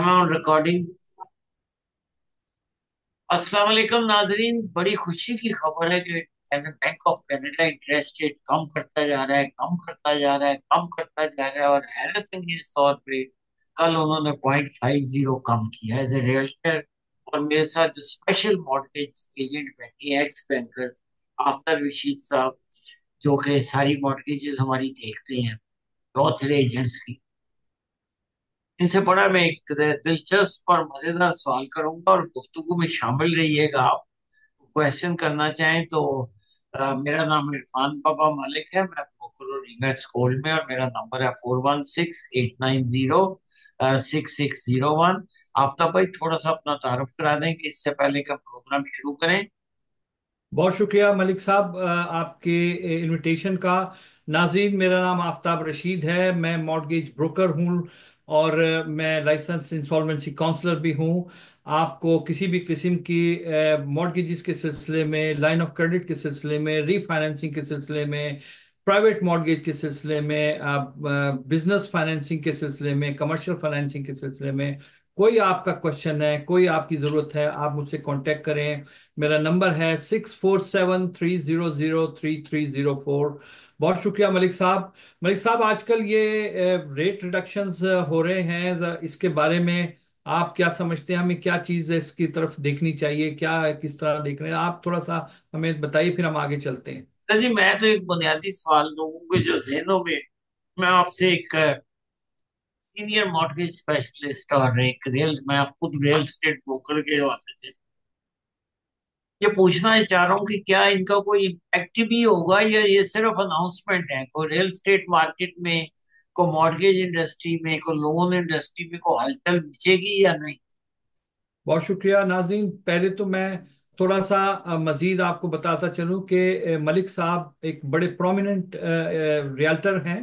Recording السلام علیکم ناظرین بڑی خوشی کی خبر ہے کہ bank of Canada interest rate کم کرتا جا رہا ہے کم کرتا جا رہا ہے کم کرتا جا رہا ہے اور حیرت انگیز طور پہ کل انہوں نے پوائنٹ فائیو زیرو کم کیا ایز اے ریئلٹر اور میرے ساتھ جو اسپیشل مارکیج ایجنٹ بیٹھی ہے ایکس بینکر آفتر رشید صاحب جو کہ ساری مارکیجز ہماری دیکھتے ہیں بہت سارے ایجنٹس کی ان سے بڑا میں ایک دلچسپ اور مزیدار سوال کروں گا اور گفتگو میں شامل رہیے گا آپ. کوشچن کرنا چاہیں تو میرا نام عرفان بابا مالک ہے. میں اسکول میں اور میرا نمبر ہے four one six eight nine zero six six zero one Aftab بھائی، تھوڑا سا اپنا تعارف کرا دیں کہ اس سے پہلے کا پروگرام شروع کریں. بہت شکریہ ملک صاحب آپ کے انویٹیشن کا. ناظرین، میرا نام آفتاب رشید ہے. میں مارگیج بروکر ہوں. اور میں لائسنس انسالوینسی کاؤنسلر بھی ہوں۔ آپ کو کسی بھی قسم کی مارگیجز کے سلسلے میں لائن آف کریڈٹ کے سلسلے میں ری فائنینسنگ کے سلسلے میں پرائیویٹ مارگیج کے سلسلے میں بزنس فائنینسنگ کے سلسلے میں کمرشل فائنینسنگ کے سلسلے میں کوئی آپ کا کوشچن ہے، کوئی آپ کی ضرورت ہے، آپ مجھ سے کانٹیکٹ کریں۔ میرا نمبر ہے six four seven three zero zero three three zero four بہت شکریہ ملک صاحب۔ ملک صاحب، آج کل یہ ریٹ ریڈکشنز ہو رہے ہیں۔ اس کے بارے میں آپ کیا سمجھتے ہیں؟ ہمیں کیا چیز اس کی طرف دیکھنی چاہیے؟ کیا، کس طرح دیکھ رہے ہیں آپ تھوڑا سا ہمیں بتائیے، پھر ہم آگے چلتے ہیں۔ جی میں تو ایک بنیادی سوال لوگوں کے جو ذہنوں میں میں آپ سے ایک سینئر مارکیج اسپیشلسٹ اور ایک ریل میں خود ریل اسٹیٹ بروکر کے حوالے سے یہ پوچھنا چاہ رہا ہوں کہ کیا ان کا کوئی امپیکٹ بھی ہوگا یا یہ صرف اناؤنسمنٹ ہے کوئی ریل اسٹیٹ مارکیٹ میں کوئی مارگیج انڈسٹری میں کوئی لون انڈسٹری میں کوئی ہلچل بچے گی یا نہیں؟ بہت شکریہ ناظرین۔ پہلے تو میں تھوڑا سا مزید آپ کو بتاتا چلوں کہ ملک صاحب ایک بڑے پرومیننٹ ریالٹر ہیں۔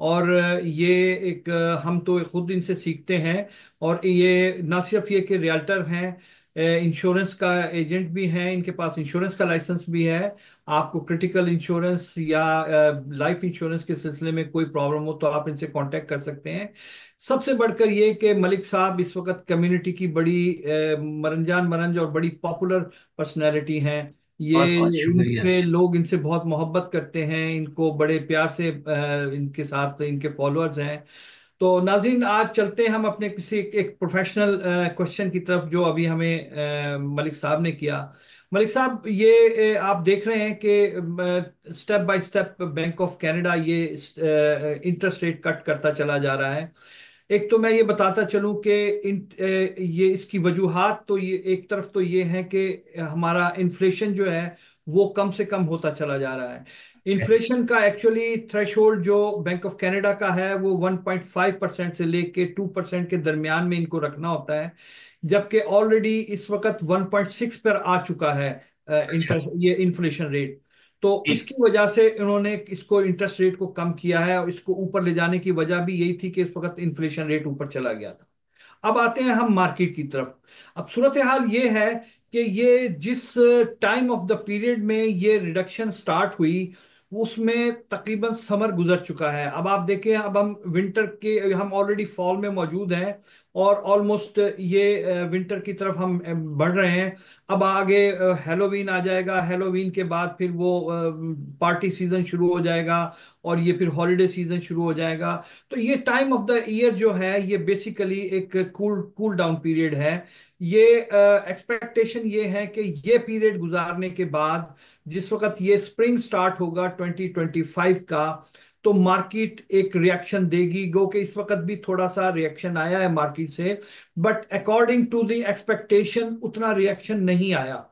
اور یہ ایک ہم تو خود ان سے سیکھتے ہیں اور یہ نہ صرف یہ کہ ریالٹر ہیں انشورنس کا ایجنٹ بھی ہیں، ان کے پاس انشورنس کا لائسنس بھی ہے۔ آپ کو کرٹیکل انشورنس یا لائف انشورنس کے سلسلے میں کوئی پرابلم ہو تو آپ ان سے کانٹیکٹ کر سکتے ہیں۔ سب سے بڑھ کر یہ کہ ملک صاحب اس وقت کمیونٹی کی بڑی مرنجان مرنج اور بڑی پاپولر پرسنالٹی ہیں۔ یہ لوگ ان سے بہت محبت کرتے ہیں ان کو بڑے پیار سے ان کے ساتھ ان کے فالوورز ہیں۔ تو ناظرین آج چلتے ہیں ہم اپنے کسی ایک پروفیشنل کوشچن کی طرف جو ابھی ہمیں ملک صاحب نے کیا۔ ملک صاحب یہ آپ دیکھ رہے ہیں کہ step by step bank of Canada یہ انٹرسٹ ریٹ کٹ کرتا چلا جا رہا ہے۔ ایک تو میں یہ بتاتا چلوں کہ یہ اس کی وجوہات تو یہ ایک طرف تو یہ ہے کہ ہمارا انفلیشن جو ہے وہ کم سے کم ہوتا چلا جا رہا ہے۔ انفلیشن کا ایکچولی تھریش ہولڈ جو بینک آف کینیڈا کا ہے وہ 1.5 پرسینٹ سے لے کے 2 پرسینٹ کے درمیان میں ان کو رکھنا ہوتا ہے۔ جبکہ آلریڈی اس وقت 1.6 پر آ چکا ہے اچھا۔ یہ انفلیشن ریٹ تو اس کی وجہ سے انہوں نے اس کو انٹرسٹ ریٹ کو کم کیا ہے اور اس کو اوپر لے جانے کی وجہ بھی یہی تھی کہ اس وقت انفلیشن ریٹ اوپر چلا گیا تھا۔ اب آتے ہیں ہم مارکیٹ کی طرف۔ اب صورتحال یہ ہے کہ یہ جس ٹائم آف دا پیریڈ میں یہ ریڈکشن سٹارٹ ہوئی اس میں تقریباً سمر گزر چکا ہے۔ اب آپ دیکھیں، اب ہم ونٹر کے، ہم آلریڈی فال میں موجود ہیں اور آلموسٹ یہ ونٹر کی طرف ہم بڑھ رہے ہیں۔ اب آگے ہیلووین آ جائے گا۔ ہیلووین کے بعد پھر وہ پارٹی سیزن شروع ہو جائے گا اور یہ پھر ہالیڈے سیزن شروع ہو جائے گا۔ تو یہ ٹائم آف دا ایئر جو ہے، یہ بیسیکلی ایک کول کول ڈاؤن پیریڈ ہے۔ یہ ایکسپیکٹیشن یہ ہے کہ یہ پیریڈ گزارنے کے بعد جس وقت یہ سپرنگ سٹارٹ ہوگا 2025 کا تو مارکیٹ ایک ریاکشن دے گی گو کہ اس وقت بھی تھوڑا سا ریاکشن آیا ہے مارکیٹ سے۔ But according to the expectation اتنا ریاکشن نہیں آیا۔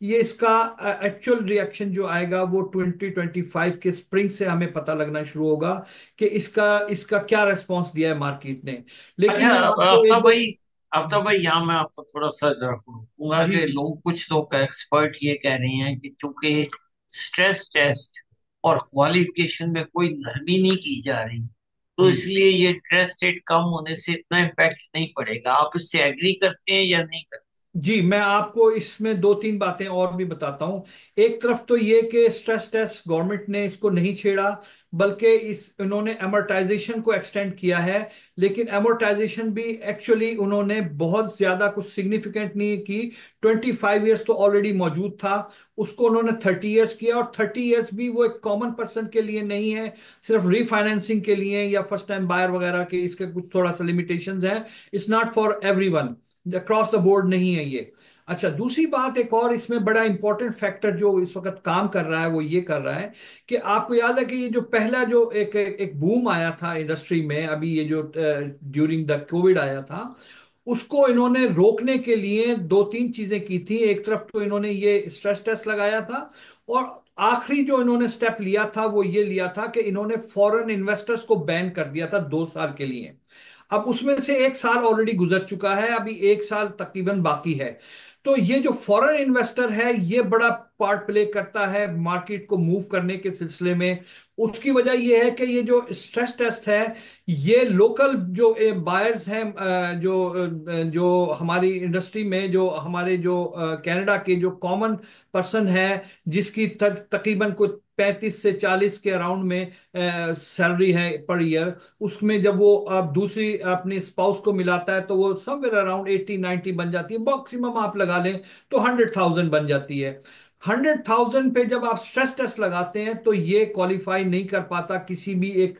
یہ اس کا ایکچول ریاکشن جو آئے گا وہ 2025 کے سپرنگ سے ہمیں پتہ لگنا شروع ہوگا کہ اس کا اس کا کیا ریسپانس دیا ہے مارکیٹ نے۔ لیکن آفتاب بھائی یہاں میں آپ کو تھوڑا سا رکھوں گا جی۔ کہ لوگ کچھ لوگ ایکسپرٹ یہ کہہ رہے ہیں کہ چونکہ سٹریس ٹیسٹ اور کوالیفکیشن میں کوئی نرمی نہیں کی جا رہی تو جی۔ اس لیے یہ ٹریس ریٹ کم ہونے سے اتنا امپیکٹ نہیں پڑے گا آپ اس سے ایگری کرتے ہیں یا نہیں کرتے جی میں آپ کو اس میں دو تین باتیں اور بھی بتاتا ہوں ایک طرف تو یہ کہ سٹریس ٹیسٹ گورنمنٹ نے اس کو نہیں چھیڑا بلکہ اس انہوں نے ایمورٹائزیشن کو ایکسٹینڈ کیا ہے، لیکن ایمورٹائزیشن بھی ایکچولی انہوں نے بہت زیادہ کچھ سگنیفیکنٹ نہیں کی۔ ٹوینٹی فائیو ایئرس تو آلریڈی موجود تھا، اس کو انہوں نے تھرٹی ایئرس کیا اور تھرٹی ایئرس بھی وہ ایک کامن پرسن کے لیے نہیں ہے، صرف ری فائنینسنگ کے لیے یا فرسٹ ٹائم بائر وغیرہ کے اس کے کچھ تھوڑا سا لمیٹیشنز ہیں۔ It's not for everyone across the board نہیں ہے یہ۔ اچھا دوسری بات ایک اور اس میں بڑا امپورٹنٹ فیکٹر جو اس وقت کام کر رہا ہے، وہ یہ کر رہا ہے کہ آپ کو یاد ہے کہ یہ جو پہلا جو ایک ایک بوم آیا تھا انڈسٹری میں، ابھی یہ جو ڈیورنگ دا کووڈ آیا تھا، اس کو انہوں نے روکنے کے لیے دو تین چیزیں کی تھی ایک طرف تو انہوں نے یہ اسٹریس ٹیسٹ لگایا تھا اور آخری جو انہوں نے سٹیپ لیا تھا، وہ یہ لیا تھا کہ انہوں نے فورن انویسٹرز کو بین کر دیا تھا دو سال کے لیے۔ اب اس میں سے ایک سال آلریڈی گزر چکا ہے، ابھی ایک سال تقریباً باقی ہے۔ تو یہ جو فورن انویسٹر ہے، یہ بڑا پارٹ پلے کرتا ہے مارکیٹ کو موو کرنے کے سلسلے میں۔ اس کی وجہ یہ ہے کہ یہ جو سٹریس ٹیسٹ ہے، یہ لوکل جو بائرز ہیں جو جو ہماری انڈسٹری میں جو ہمارے جو کینیڈا کے جو کامن پرسن ہے جس کی تقریباً کوئی پینتیس سے چالیس کے اراؤنڈ میں سیلری ہے پر ایئر اس میں جب وہ دوسری اپنی سپاؤس کو ملاتا ہے تو وہ somewhere around eighty ninety بن جاتی ہے. میکسیمم آپ لگا لیں تو ہنڈریڈ تھاؤزینڈ بن جاتی ہے. ہنڈریڈ تھاؤزینڈ پہ جب آپ سٹریس ٹیسٹ لگاتے ہیں تو یہ کوالیفائی نہیں کر پاتا کسی بھی ایک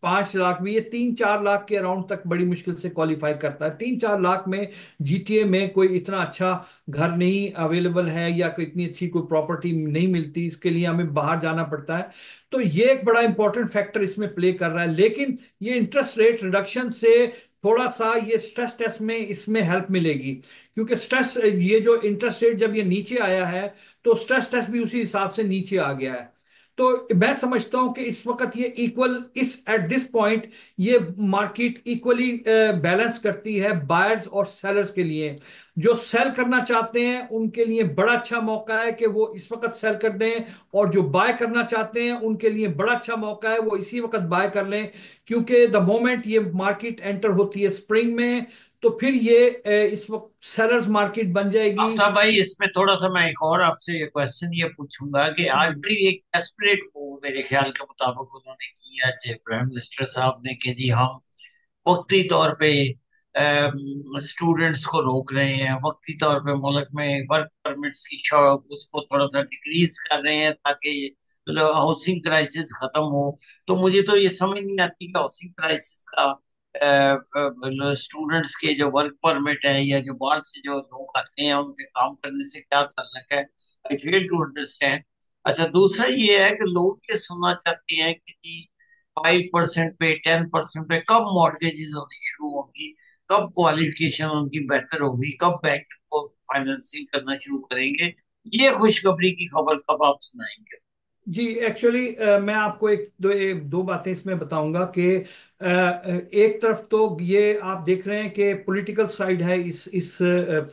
پانچ لاکھ میں یہ تین چار لاکھ کے اراؤنڈ تک بڑی مشکل سے کوالیفائی کرتا ہے۔ تین چار لاکھ میں جی ٹی اے میں کوئی اتنا اچھا گھر نہیں اویلیبل ہے یا کوئی اتنی اچھی کوئی پراپرٹی نہیں ملتی، اس کے لیے ہمیں باہر جانا پڑتا ہے۔ تو یہ ایک بڑا امپورٹنٹ فیکٹر اس میں پلے کر رہا ہے۔ لیکن یہ انٹرسٹ ریٹ ریڈکشن سے تھوڑا سا یہ سٹریس ٹیسٹ میں اس میں ہیلپ ملے گی۔ کیونکہ سٹریس یہ جو انٹرسٹ ریٹ جب یہ نیچے آیا ہے تو سٹریس ٹیسٹ بھی اسی حساب سے نیچے آ گیا ہے۔ تو میں سمجھتا ہوں کہ اس وقت یہ equal is at this point یہ مارکیٹ ایکولی بیلنس کرتی ہے بائرز اور سیلرز کے لیے۔ جو سیل کرنا چاہتے ہیں، ان کے لیے بڑا اچھا موقع ہے کہ وہ اس وقت سیل کر دیں۔ اور جو بائے کرنا چاہتے ہیں، ان کے لیے بڑا اچھا موقع ہے وہ اسی وقت بائے کر لیں۔ کیونکہ دا مومنٹ یہ مارکیٹ انٹر ہوتی ہے سپرنگ میں تو پھر یہ اس وقت سیلرز مارکیٹ بن جائے گی۔ بھائی اس میں تھوڑا سا میں ایک اور آپ سے یہ کوشچن یہ پوچھوں گا کہ آج بڑی ایک ڈیسپریٹ میرے خیال کے مطابق انہوں نے کیا جو پرائم منسٹر صاحب نے کہ جی ہم وقتی طور پہ اسٹوڈنٹس کو روک رہے ہیں وقتی طور پہ ملک میں ورک پرمٹس کی اس کو تھوڑا سا ڈیکریز کر رہے ہیں تاکہ ہاؤسنگ کرائسس ختم ہو۔ تو مجھے تو یہ سمجھ نہیں آتی کہ ہاؤسنگ کرائسس کا اسٹوڈنٹس کے جو ورک پرمٹ ہے یا جو باہر سے جو لوگ آتے ہیں، ان کے کام کرنے سے کیا تعلق ہے؟ آئی فیل ٹو انڈرسٹینڈ اچھا دوسرا یہ ہے کہ لوگ یہ سننا چاہتے ہیں کہ جی فائیو پرسینٹ پہ ٹین پرسینٹ پہ کب مارگیجز ہونی شروع ہوں گی کب کوالیفکیشن ان کی بہتر ہوگی؟ کب بینک کو فائنینسنگ کرنا شروع کریں گے؟ یہ خوشخبری کی خبر کب آپ سنائیں گے؟ جی ایکچولی میں آپ کو ایک دو دو باتیں اس میں بتاؤں گا کہ ایک طرف تو یہ آپ دیکھ رہے ہیں کہ پولیٹیکل سائیڈ ہے اس اس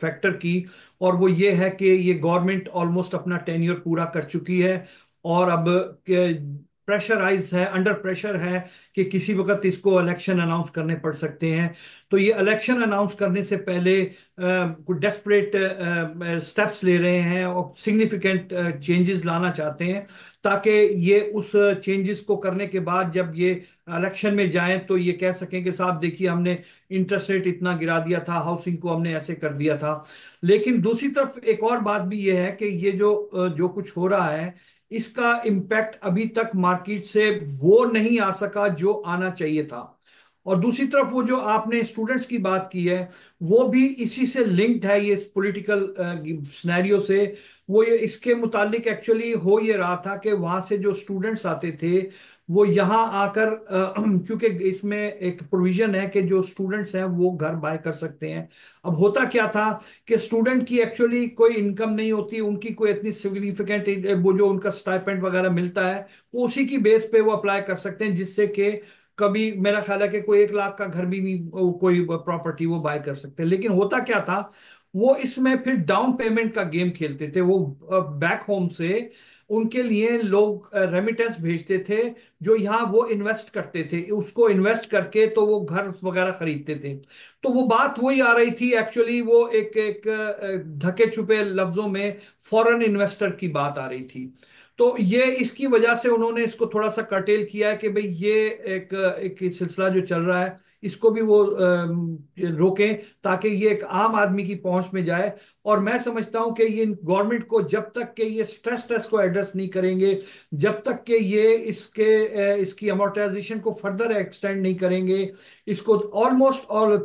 فیکٹر کی، اور وہ یہ ہے کہ یہ گورنمنٹ آلموسٹ اپنا ٹینیور پورا کر چکی ہے، اور اب پریشرائز ہے انڈر پریشر ہے کہ کسی وقت اس کو الیکشن اناؤنس کرنے پڑ سکتے ہیں۔ تو یہ الیکشن اناؤنس کرنے سے پہلے کچھ ڈیسپریٹ سٹیپس لے رہے ہیں اور سگنیفیکنٹ چینجز لانا چاہتے ہیں۔ تاکہ یہ اس چینجز کو کرنے کے بعد جب یہ الیکشن میں جائیں تو یہ کہہ سکیں کہ صاحب دیکھیے ہم نے انٹرسٹ ریٹ اتنا گرا دیا تھا ہاؤسنگ کو ہم نے ایسے کر دیا تھا۔ لیکن دوسری طرف ایک اور بات بھی یہ ہے کہ یہ جو جو کچھ ہو رہا ہے، اس کا امپیکٹ ابھی تک مارکیٹ سے وہ نہیں آ سکا جو آنا چاہیے تھا۔ اور دوسری طرف وہ جو آپ نے اسٹوڈنٹس کی بات کی ہے، وہ بھی اسی سے لنکڈ ہے یہ پولیٹیکل سنیریو سے۔ وہ اس کے متعلق ایکچولی ہو یہ رہا تھا کہ وہاں سے جو اسٹوڈنٹس آتے تھے، وہ یہاں آ کر کیونکہ اس میں ایک پروویژن ہے کہ جو اسٹوڈنٹس ہیں وہ گھر بائی کر سکتے ہیں۔ اب ہوتا کیا تھا کہ اسٹوڈنٹ کی ایکچولی کوئی انکم نہیں ہوتی، ان کی کوئی اتنی سگنیفیکینٹ وہ جو ان کا سٹائپنٹ وغیرہ ملتا ہے، وہ اسی کی بیس پہ وہ اپلائی کر سکتے ہیں، جس سے کہ کبھی میرا خیال ہے کہ کوئی ایک لاکھ کا گھر بھی نہیں کوئی پراپرٹی وہ بائی کر سکتے۔ لیکن ہوتا کیا تھا، وہ اس میں پھر ڈاؤن پیمنٹ کا گیم کھیلتے تھے۔ وہ بیک ہوم سے ان کے لیے لوگ ریمیٹنس بھیجتے تھے، جو یہاں وہ انویسٹ کرتے تھے۔ اس کو انویسٹ کر کے تو وہ گھر وغیرہ خریدتے تھے۔ تو وہ بات وہی آ رہی تھی ایکچولی وہ ایک ایک دھکے چھپے لفظوں میں فورن انویسٹر کی بات آ رہی تھی۔ تو یہ اس کی وجہ سے انہوں نے اس کو تھوڑا سا کرٹیل کیا ہے کہ بھئی یہ ایک ایک سلسلہ جو چل رہا ہے، اس کو بھی وہ روکیں تاکہ یہ ایک عام آدمی کی پہنچ میں جائے۔ اور میں سمجھتا ہوں کہ یہ گورنمنٹ کو جب تک کہ یہ سٹریس ٹیسٹ کو ایڈریس نہیں کریں گے، جب تک کہ یہ اس کے اس کی امورٹائزیشن کو فردر ایکسٹینڈ نہیں کریں گے، اس کو آلموسٹ اور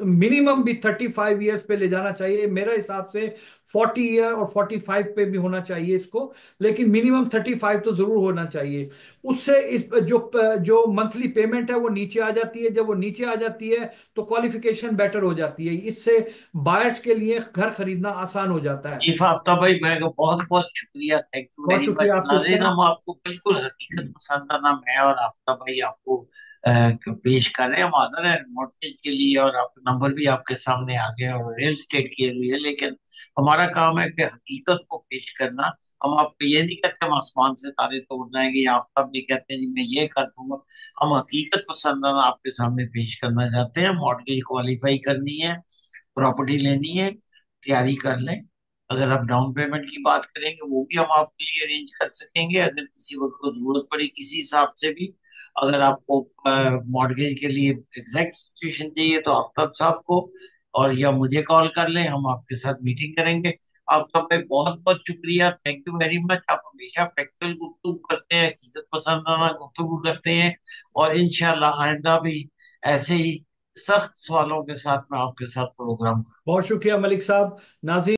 منیمم بھی 35 ایئرز پہ لے جانا چاہیے۔ میرا حساب سے 40 ایئر اور 45 پہ بھی ہونا چاہیے اس کو، لیکن منیمم 35 تو ضرور ہونا چاہیے۔ اس سے اس جو جو منتھلی پیمنٹ ہے وہ نیچے آ جاتی ہے۔ جب وہ نیچے آ جاتی ہے تو کوالیفیکیشن بیٹر ہو جاتی ہے۔ اس سے بائرس کے لیے گھر خرید خریدنا آسان ہو جاتا ہے۔ جی بھائی میں بہت بہت شکریہ۔ تھینک یو بہت شکریہ آپ کو ہم آپ کو بالکل حقیقت پسندانہ میں اور آفتاب بھائی آپ کو پیش کر رہے ہیں آدر ہیں مورٹیج کے لیے اور آپ نمبر بھی آپ کے سامنے آ گئے اور ریل اسٹیٹ کے لیے۔ لیکن ہمارا کام ہے کہ حقیقت کو پیش کرنا۔ ہم آپ کو یہ نہیں کہتے ہم آسمان سے تارے توڑ جائیں گے یا آفتاب نہیں کہتے ہیں جی میں یہ کر دوں گا۔ ہم حقیقت پسندانہ آپ کے سامنے پیش کرنا چاہتے ہیں۔ مورٹیج کوالیفائی کرنی ہے پراپرٹی لینی ہے۔ تیاری کر لیں۔ اگر آپ ڈاؤن پیمنٹ کی بات کریں گے، وہ بھی ہم آپ کے لیے ارینج کر سکیں گے۔ اگر کسی وقت کو ضرورت پڑی، کسی حساب سے بھی۔ اگر آپ کو مارگیج کے لیے ایگزیکٹ سچویشن چاہیے تو آفتاب صاحب کو اور یا مجھے کال کر لیں، ہم آپ کے ساتھ میٹنگ کریں گے۔ آفتاب بھائی بہت بہت شکریہ۔ تھینک یو ویری مچ آپ ہمیشہ پریکٹیکل گفتگو کرتے ہیں، حقیقت پسندانہ گفتگو کرتے ہیں۔ اور انشاءاللہ آئندہ بھی ایسے ہی سخت سوالوں کے ساتھ میں آپ کے ساتھ پروگرام کروں۔ بہت شکریہ ملک صاحب۔ ناظرین